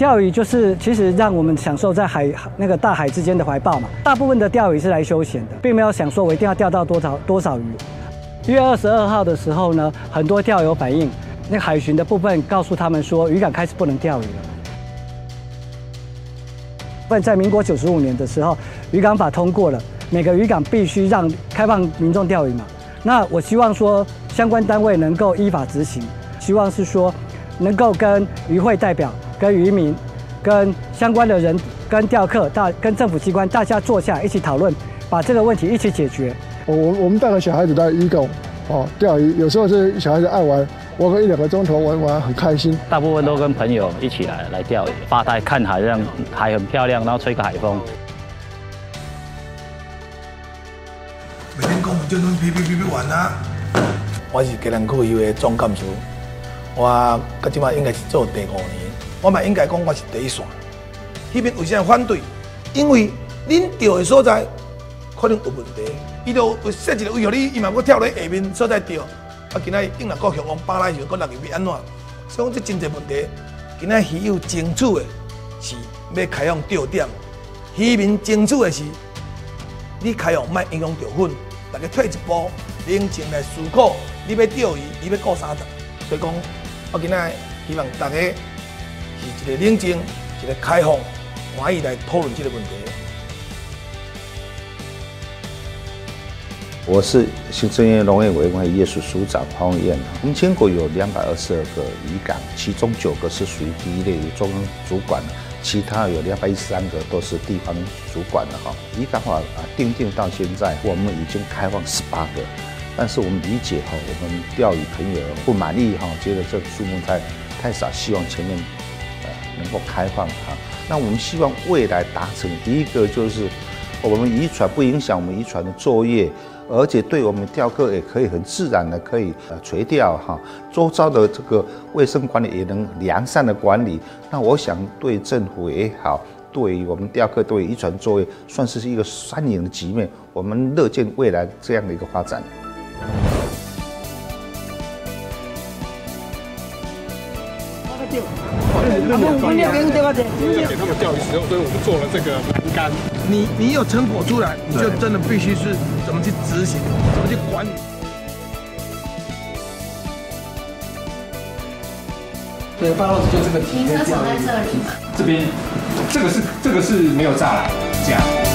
钓鱼就是其实让我们享受在海那个大海之间的怀抱嘛。大部分的钓鱼是来休闲的，并没有想说我一定要钓到多少多少鱼。一月二十二号的时候呢，很多钓友反映，那个海巡的部分告诉他们说，渔港开始不能钓鱼了。问在民国九十五年的时候，渔港法通过了，每个渔港必须让开放民众钓鱼嘛。那我希望说相关单位能够依法执行，希望是说能够跟渔会代表。跟渔民、跟相关的人、跟钓客、大跟政府机关，大家坐下一起讨论，把这个问题一起解决。我我我们带着小孩子在渔港哦钓鱼，有时候是小孩子爱玩，玩个一两个钟头玩玩很开心。大部分都跟朋友一起来来钓鱼，发呆看海，让海很漂亮，然后吹个海风。每天跟我们就能皮皮皮皮玩啊！我是吉兰区区的总干事，我到即马应该是做第五年。我嘛应该讲我是第一线，那边为啥反对？因为恁钓的所在可能有问题，伊都设一个位互你，伊嘛要跳咧下面所在钓，啊，今仔应来国向往巴来时，搁落入去安怎？所以讲这真侪问题。今仔鱼有争取的是要开放钓点，渔民争取的是你开放卖影响钓粉，大家退一步，冷静来思考，你要钓鱼，你要过啥子？所以讲，我今仔希望大家。是一个冷静、一个开放、欢喜来讨论这个问题。我是新生业农业委员会业署署长黄伟燕。我们全国有两百二十二个渔港，其中九个是属于第一类由中央主管的，其他有两百一十三个都是地方主管的哈。渔港法啊定定到现在，我们已经开放十八个，但是我们理解哈，我们钓鱼朋友不满意哈，觉得这个数目太太少，希望前面。能够开放哈，那我们希望未来达成第一个就是我们渔船不影响我们渔船的作业，而且对我们钓客也可以很自然的可以垂钓哈，周遭的这个卫生管理也能良善的管理。那我想对政府也好，对于我们钓客对渔船作业算是一个三赢的局面，我们乐见未来这样的一个发展。我们给他们钓鱼使用，所以我们做了这个栏杆。你你有成果出来，你就真的必须是怎么去执行，怎么去管理。对，八号子就这个停车场在这里嘛？这边，这个是这个是没有栅栏，这样。